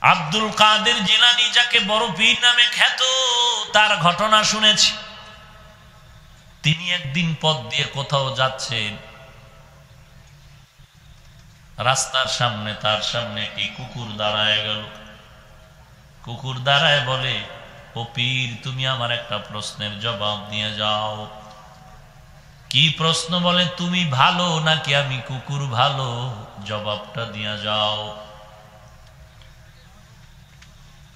আব্দুল কাদের জিলানি যাকে বড় পীর নামে খ্যাত, তার ঘটনা শুনেছি। তিনি একদিন পথ দিয়ে কোথাও যাচ্ছেন। রাস্তার সামনে, তার সামনে একটি কুকুর দাঁড়ায় গেল। কুকুর দাঁড়ায় বলে, ও পীর, তুমি আমার একটা প্রশ্নের জবাব দিয়ে যাও। কি প্রশ্ন? বলে, তুমি ভালো নাকি আমি কুকুর ভালো? জবাবটা দিয়ে যাও।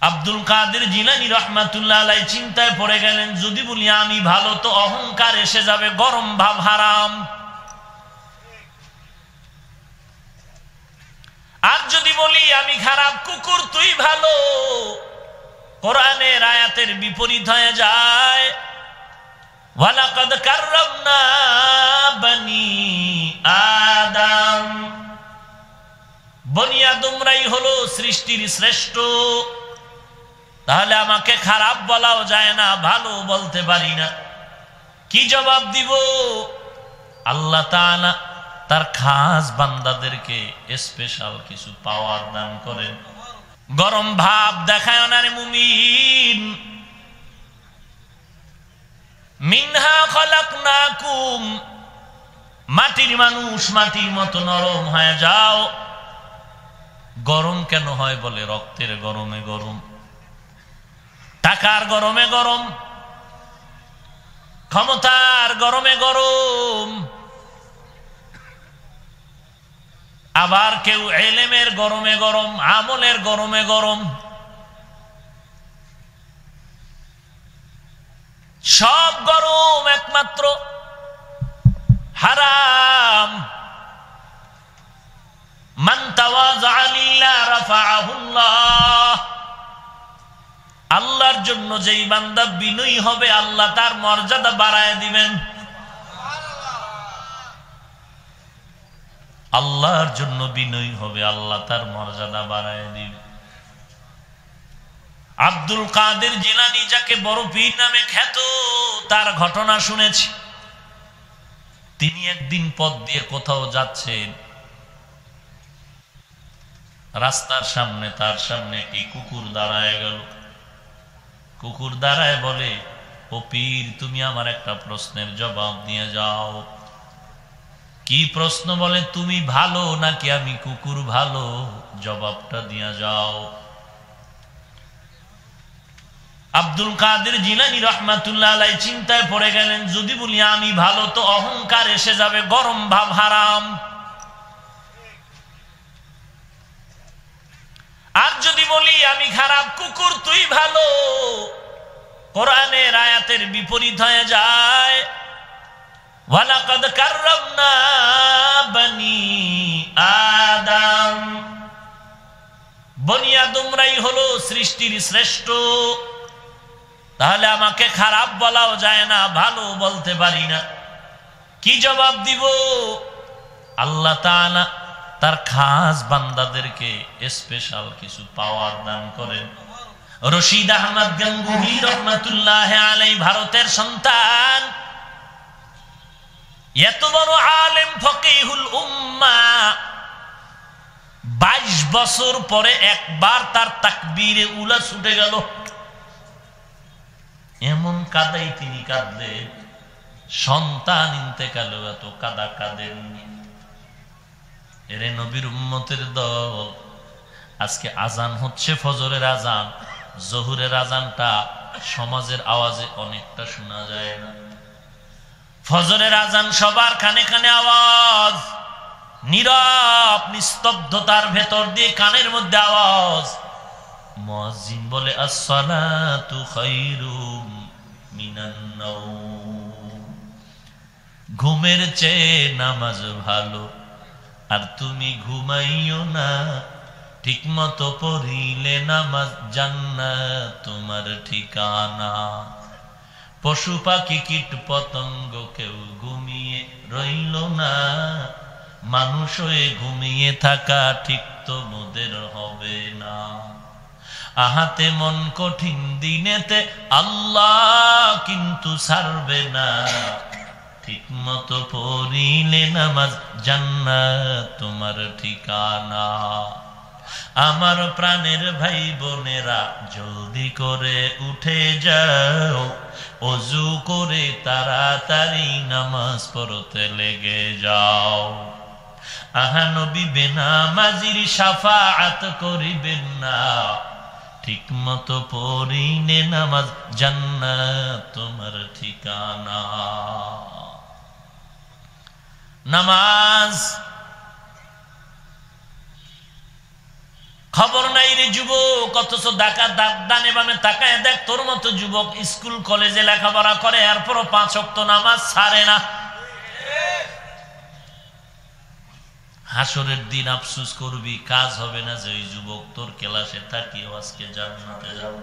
আব্দুল কাদের জিলানি রহমাতুল্লাহ চিন্তায় পড়ে গেলেন, যদি বলি আমি ভালো, তো অহংকার এসে যাবে, গরম ভাব হারাম। আর যদি বলি আমি খারাপ, কুকুর, তুই ভালো। কোরআনের আয়াতের বিপরীত হয়ে যায়, ওয়ালাকাদ কাররামনা বনি আদম। বনি আদমরাই হলো সৃষ্টির শ্রেষ্ঠ। তাহলে আমাকে খারাপ বলাও যায় না, ভালো বলতে পারি না। কি জবাব দিব? আল্লাহ তার খাস বান্দাদেরকে স্পেশাল কিছু পাওয়ার দান করেন। গরম ভাব দেখায় না মুমিন। মিনহা খলাকনাকুম। মাটির মানুষ মাটির মতো নরম হয়ে যাও। গরম কেন হয় বলে? রক্তের গরমে গরম। টাকার গরমে গরম, ক্ষমতার গরমে গরম। আবার কেউ এলেমের গরমে গরম, আমলের গরমে গরম। সব গরম একমাত্র হারাম। মান তাওয়াযা লিল্লাহ রাফাআহুল্লাহ। আল্লাহর জন্য যেই বান্দা বিনয়ী হবে, আল্লাহ তার মর্যাদা বাড়ায় দিবেন। আল্লাহর জন্য বিনয়ী হবে, আল্লাহ তার মর্যাদা বাড়ায় দিবে। আব্দুল কাদের জিলানি যাকে বড় পীর নামে খ্যাত, তার ঘটনা শুনেছি। তিনি একদিন পথ দিয়ে কোথাও যাচ্ছেন। রাস্তার সামনে, তার সামনে একটি কুকুর দাঁড়ায় গেল। কুকুর দাঁড়ায় বলে, ও পীর, তুমি আমার একটা প্রশ্নের জবাব দিয়ে যাও। কি প্রশ্ন? বলে, তুমি ভালো নাকি আমি কুকুর ভালো? জবাবটা দিয়ে যাও। আব্দুল কাদের জিলানি রহমাতুল্লাহ চিন্তায় পড়ে গেলেন, যদি বলি আমি ভালো, তো অহংকার এসে যাবে, গরম ভাব হারাম। আর যদি বলি, আমি খারাপ কুকুর, তুই ভালো। কোরআনের আয়াতের বিপরীত হয়ে যায়। ওয়ালাকাদ কাররামনা বনি আদম। বনি আদমরাই হলো সৃষ্টির শ্রেষ্ঠ। তাহলে আমাকে খারাপ বলাও যায় না, ভালো বলতে পারি না। কি জবাব দিব? আল্লাহ তাআলা তার খাস বান্দাদেরকে স্পেশাল কিছু পাওয়ার দান করেন রশিদ আহমদ গঙ্গুহি রহমতুল্লাহ আলাই ভারতের সন্তান। এত বড় আলেম ফকিহুল উম্মা, বাইশ বছর পরে একবার তার তাকবীরে উলা ছুটে গেল। এমন কাদাই তিনি কাঁদলেন, সন্তান ইন্তেকাল এত কাদা কাঁদেননি। এরে নবীর উম্মতের দল। আজকে আজান হচ্ছে ফজরের আজান, জহুরের আজানটা সমাজের আওয়াজে অনেকটা শোনা যায় না। ফজরের আজান সবার কানে কানে আওয়াজ, নীরব, নিস্তব্ধতার ভেতর দিয়ে কানের মধ্যে আওয়াজ। মুয়াজ্জিন বলে, আসসালাতু খায়রুম মিনান নাওম। ঘুমের চেয়ে নামাজ ভালো। আর তুমি ঘুমাইও না ঠিক মতো পড়িলে নামাজ জান্নাত, তোমার ঠিকানা। পশু পাখি, কীট পতঙ্গ কেউ ঘুমিয়ে রইল না, মানুষ হয়ে ঘুমিয়ে থাকা ঠিক তো মোদের হবে না। আহাতে মন কঠিন দিনেতে আল্লাহ কিন্তু ছাড়বে না। ঠিক মতো পড়িলে নামাজ জান্নাত তোমার ঠিকানা। আমার প্রাণের ভাই বোনেরা জলদি করে উঠে যাও, অজু করে তাড়াতাড়ি নামাজ পড়তে লেগে যাও। আহা নবী, বেনামাজির সাফাআত করিবেন না। ঠিক মতো পড়িনে নামাজ জান্নাত তোমার ঠিকানা। নামাজ। খবর নাই রে যুবক, অথচ ডাকা ডানে বামে তাকায় দেখ, তোর মতো যুবক স্কুল, কলেজে লেখাপড়া করে এরপরও পাঁচ অক্ত নামাজ ছাড়ে না। হাসরের দিন আফসুস করবি, কাজ হবে না যে ওই যুবক, তোর ক্লাসে থাকিও আজকে জান্নাতে যাও